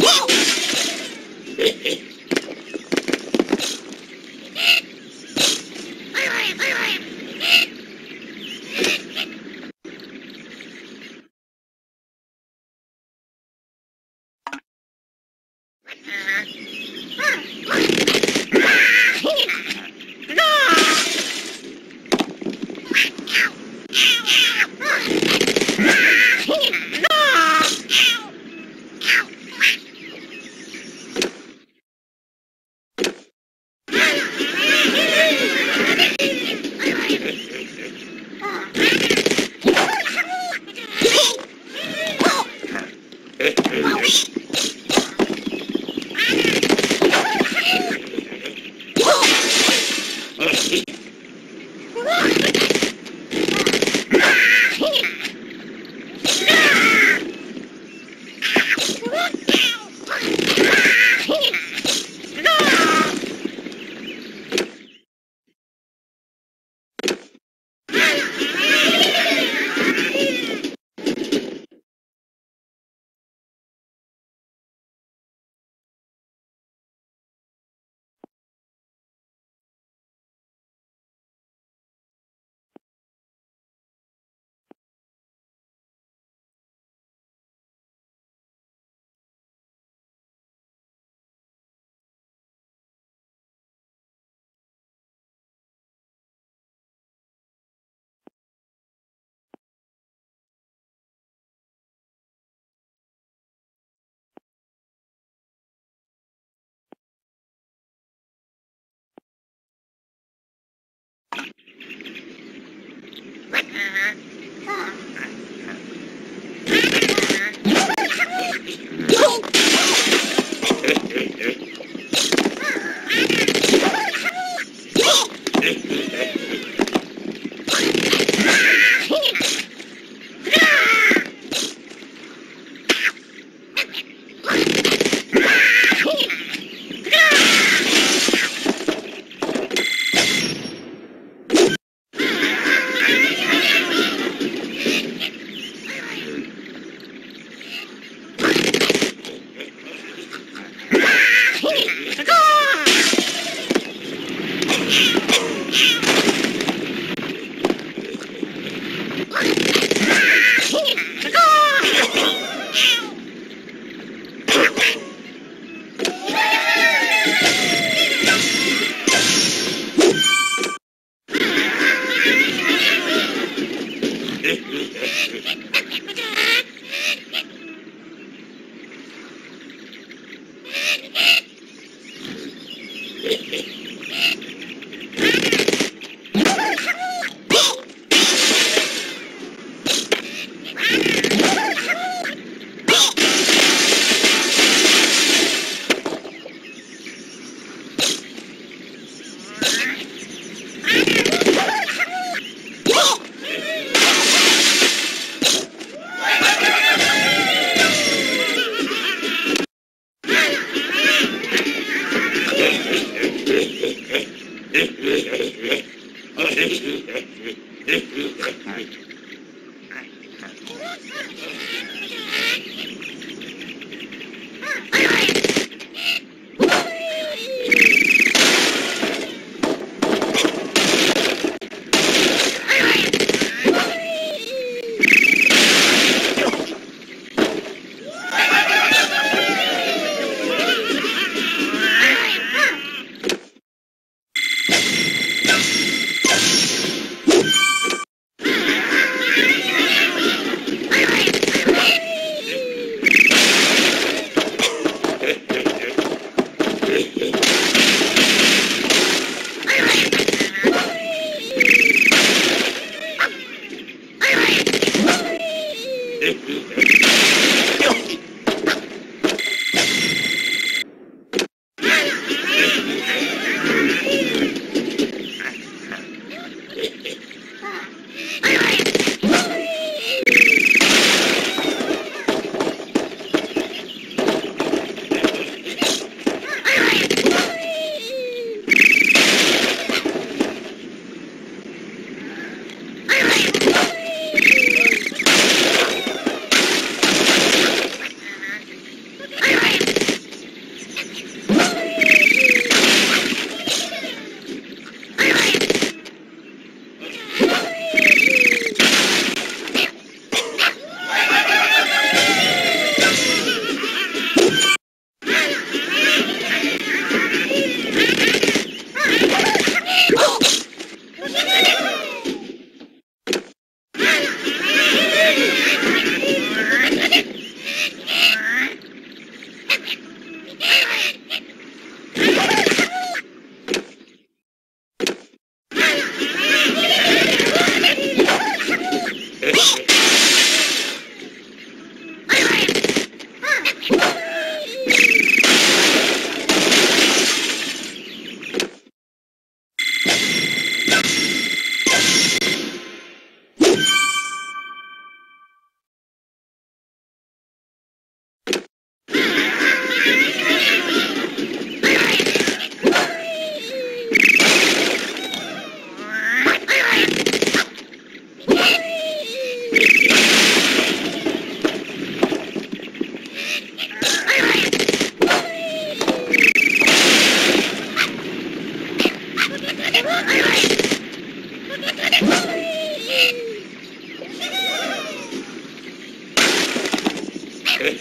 Whoa! Oh, Uh-huh. Yeah. Thank you.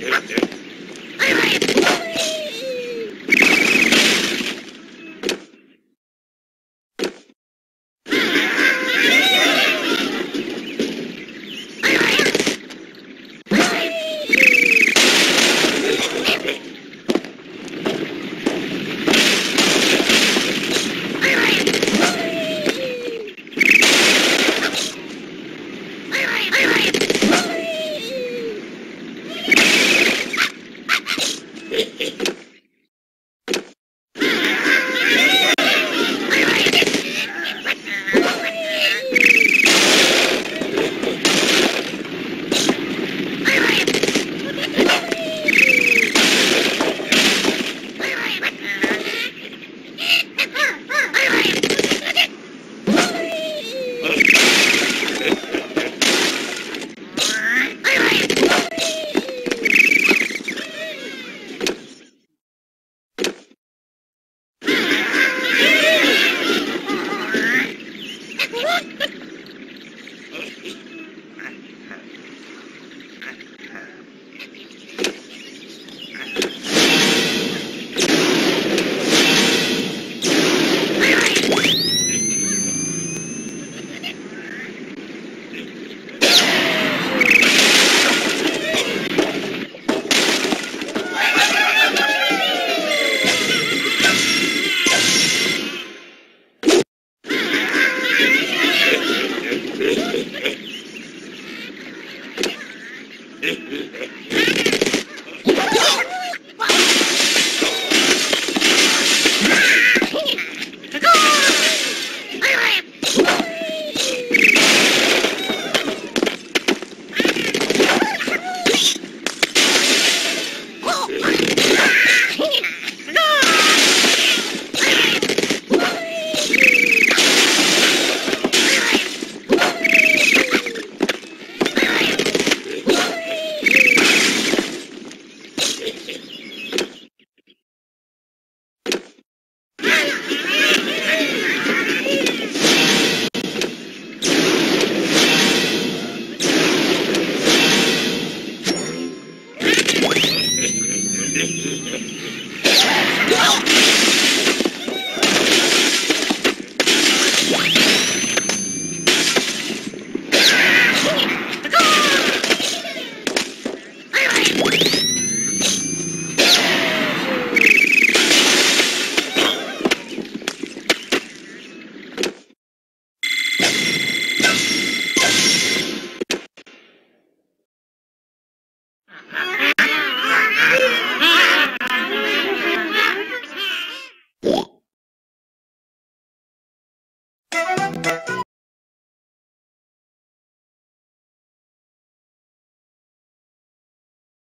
evet, evet.